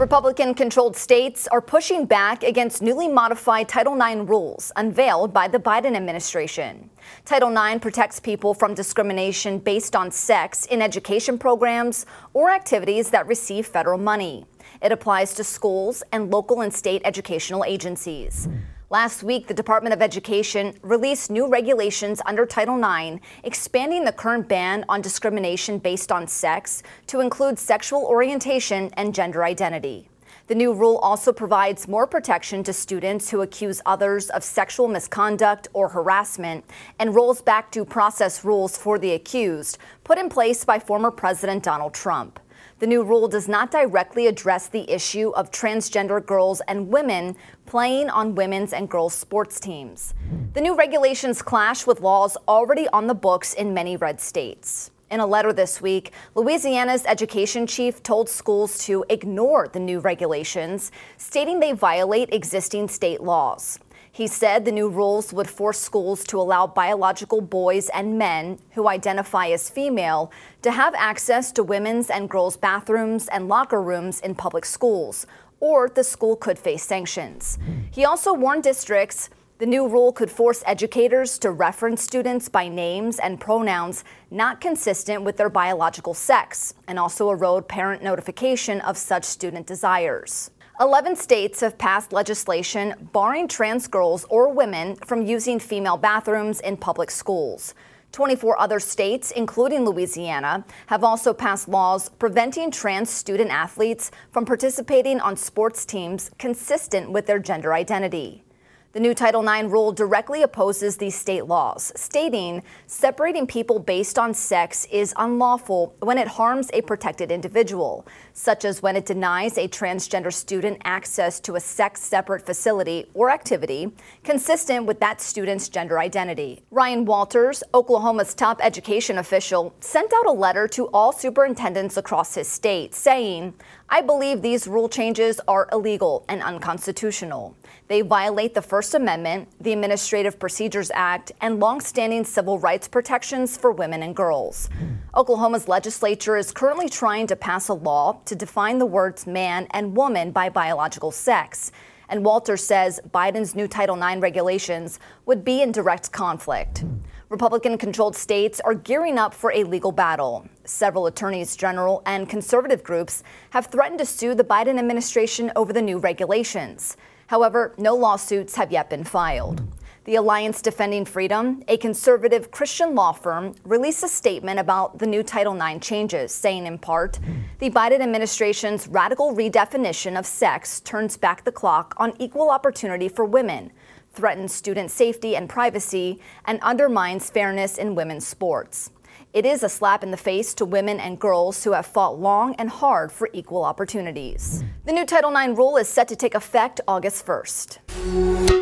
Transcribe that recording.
Republican controlled states are pushing back against newly modified Title IX rules unveiled by the Biden administration. Title IX protects people from discrimination based on sex in education programs or activities that receive federal money. It applies to schools and local and state educational agencies. Last week, the Department of Education released new regulations under Title IX, expanding the current ban on discrimination based on sex to include sexual orientation and gender identity. The new rule also provides more protection to students who accuse others of sexual misconduct or harassment and rolls back due process rules for the accused, put in place by former President Donald Trump. The new rule does not directly address the issue of transgender girls and women playing on women's and girls' sports teams. The new regulations clash with laws already on the books in many red states. In a letter this week, Louisiana's education chief told schools to ignore the new regulations, stating they violate existing state laws. He said the new rules would force schools to allow biological boys and men who identify as female to have access to women's and girls' bathrooms and locker rooms in public schools, or the school could face sanctions. He also warned districts the new rule could force educators to reference students by names and pronouns not consistent with their biological sex, and also erode parent notification of such student desires. 11 states have passed legislation barring trans girls or women from using female bathrooms in public schools. 24 other states, including Louisiana, have also passed laws preventing trans student athletes from participating on sports teams consistent with their gender identity. The new Title IX rule directly opposes these state laws, stating separating people based on sex is unlawful when it harms a protected individual, such as when it denies a transgender student access to a sex separate facility or activity consistent with that student's gender identity. Ryan Walters, Oklahoma's top education official, sent out a letter to all superintendents across his state saying, I believe these rule changes are illegal and unconstitutional. They violate the First Amendment, the Administrative Procedures Act, and longstanding civil rights protections for women and girls. Oklahoma's legislature is currently trying to pass a law to define the words man and woman by biological sex. And Walter says Biden's new Title IX regulations would be in direct conflict. Republican controlled states are gearing up for a legal battle. Several attorneys general and conservative groups have threatened to sue the Biden administration over the new regulations. However, no lawsuits have yet been filed. The Alliance Defending Freedom, a conservative Christian law firm, released a statement about the new Title IX changes, saying in part, the Biden administration's radical redefinition of sex turns back the clock on equal opportunity for women, threatens student safety and privacy, and undermines fairness in women's sports. It is a slap in the face to women and girls who have fought long and hard for equal opportunities. The new Title IX rule is set to take effect August 1st.